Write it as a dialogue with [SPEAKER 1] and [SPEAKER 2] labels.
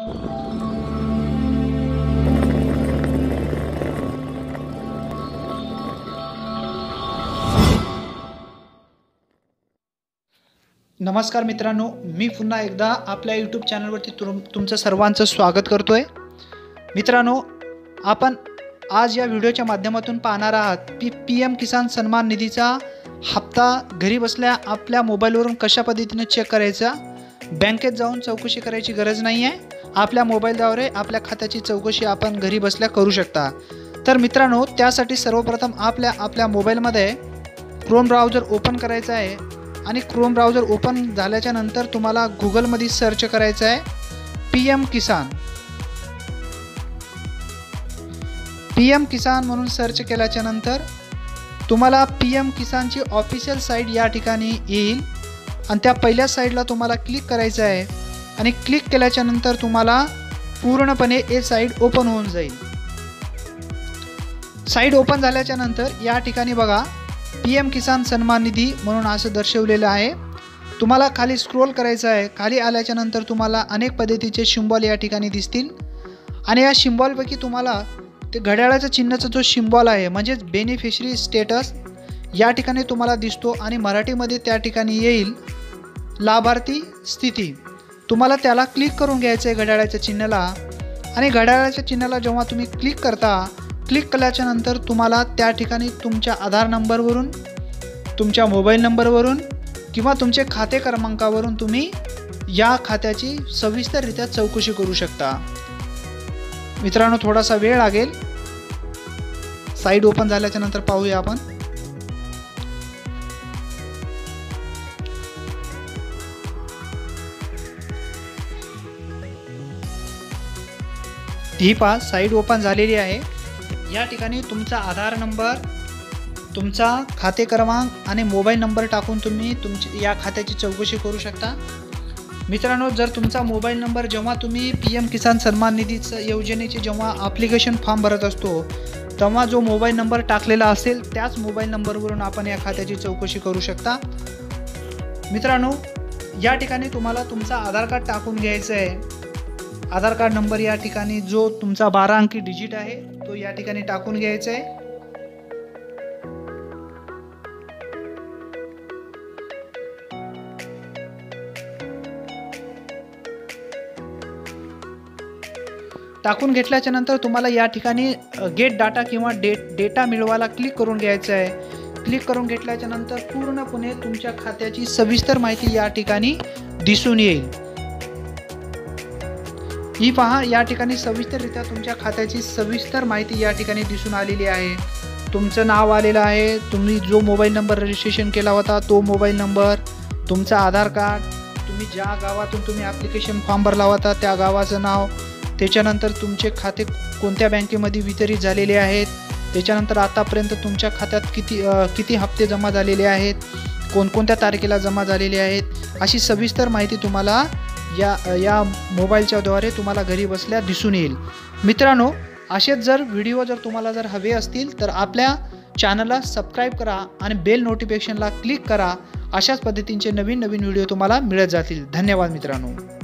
[SPEAKER 1] नमस्कार मित्रांनो मी पुन्हा एकदा आपल्या यूट्यूब चॅनलवरती तुम तुमचं सर्वांचं स्वागत करतो आहे मित्रांनो आपण आज या व्हिडिओच्या माध्यमातून पाहणार आहात की पी एम किसान सन्मान निधीचा हप्ता घरी बसल्या आपल्या मोबाईलवरून कशा पद्धतीने चेक करायचा? बँकेत जाऊन चौकशी करायची गरज नाही आहे आपल्या मोबाईलद्वारे आपल्या खात्याची चौकशी आपण घरी बसल्या करू शकता. तर मित्रांनो त्यासाठी सर्वप्रथम आपल्या आपल्या मोबाईलमध्ये क्रोम ब्राउझर ओपन करायचा आहे आणि क्रोम ब्राउझर ओपन झाल्याच्यानंतर तुम्हाला गुगलमध्ये सर्च करायचं आहे P M Kisan P M Kisan म्हणून सर्च केल्याच्यानंतर तुम्हाला पी एम किसानची ऑफिशियल साईट या ठिकाणी येईल. आणि त्या पहिल्या साईडला तुम्हाला क्लिक करायचं आहे. आणि क्लिक केल्याच्यानंतर तुम्हाला पूर्णपणे ए साईड ओपन होऊन जाईल. साईड ओपन झाल्याच्यानंतर या ठिकाणी बघा पी एम किसान सन्मान निधी म्हणून असं दर्शवलेलं आहे. तुम्हाला खाली स्क्रोल करायचं आहे. खाली आल्याच्यानंतर तुम्हाला अनेक पद्धतीचे शिंबॉल या ठिकाणी दिसतील. आणि या शिंबॉलपैकी तुम्हाला ते घड्याळाच्या चिन्हाचा जो शिंबॉल आहे म्हणजेच बेनिफिशरी स्टेटस या ठिकाणी तुम्हाला दिसतो आणि मराठीमध्ये त्या ठिकाणी येईल. लाभार्थी स्थिती. तुम्हाला त्याला क्लिक करून घ्यायचं आहे घड्याळाच्या चिन्हाला. आणि घड्याळाच्या चिन्हाला जेव्हा तुम्ही क्लिक करता क्लिक केल्याच्यानंतर तुम्हाला त्या ठिकाणी तुमच्या आधार नंबरवरून तुमच्या मोबाईल नंबरवरून किंवा तुमचे खाते क्रमांकावरून तुम्ही या खात्याची सविस्तररित्या चौकशी करू शकता. मित्रांनो थोडासा वेळ लागेल. साईड ओपन झाल्याच्यानंतर पाहूया आपण. ही पहा साईड ओपन झालेली आहे. या ठिकाणी तुमचा आधार नंबर तुमचा खाते क्रमांक आणि मोबाईल नंबर टाकून तुम्ही तुमची या खात्याची चौकशी करू शकता. मित्रांनो जर तुमचा मोबाईल नंबर जेव्हा तुम्ही पी एम किसान सन्मान निधीचं योजनेचे जेव्हा ॲप्लिकेशन फॉर्म भरत असतो तेव्हा जो मोबाईल नंबर टाकलेला असेल त्याच मोबाईल नंबरवरून आपण या खात्याची चौकशी करू शकता. मित्रांनो या ठिकाणी तुम्हाला तुमचा आधार कार्ड टाकून घ्यायचं आहे. आधार कार्ड नंबर या ठिकाणी जो तुमचा बारा अंकी डिजिट आहे तो या ठिकाणी टाकून घ्यायचा आहे. टाकून घेतल्याच्या नंतर तुम्हाला या ठिकाणी गेट डाटा किंवा डे डेटा मिळवायला क्लिक करून घ्यायचं आहे. क्लिक करून घेतल्याच्या नंतर पूर्णपणे तुमच्या खात्याची सविस्तर माहिती या ठिकाणी दिसून येईल. ही पहा या ठिकाणी सविस्तररित्या तुमच्या खात्याची सविस्तर माहिती या ठिकाणी दिसून आलेली आहे. तुमचं नाव आलेलं आहे. तुम्ही जो मोबाईल नंबर रजिस्ट्रेशन केला होता तो मोबाईल नंबर तुमचा आधार कार्ड तुम्ही ज्या गावातून तुम्ही ॲप्लिकेशन फॉर्म भरला होता त्या गावाचं नाव त्याच्यानंतर तुमचे खाते कोणत्या बँकेमध्ये वितरित झालेले आहेत त्याच्यानंतर आतापर्यंत तुमच्या खात्यात किती किती हप्ते जमा झालेले आहेत कोणकोणत्या तारखेला जमा झालेले आहेत अशी सविस्तर माहिती तुम्हाला या या मोबाईलच्याद्वारे तुम्हाला घरी बसल्या दिसून येईल. मित्रांनो असेच जर व्हिडिओ जर तुम्हाला जर हवे असतील तर आपल्या चॅनलला सबस्क्राईब करा आणि बेल नोटिफिकेशनला क्लिक करा. अशाच पद्धतींचे नवीन नवीन व्हिडिओ तुम्हाला मिळत जातील. धन्यवाद मित्रांनो.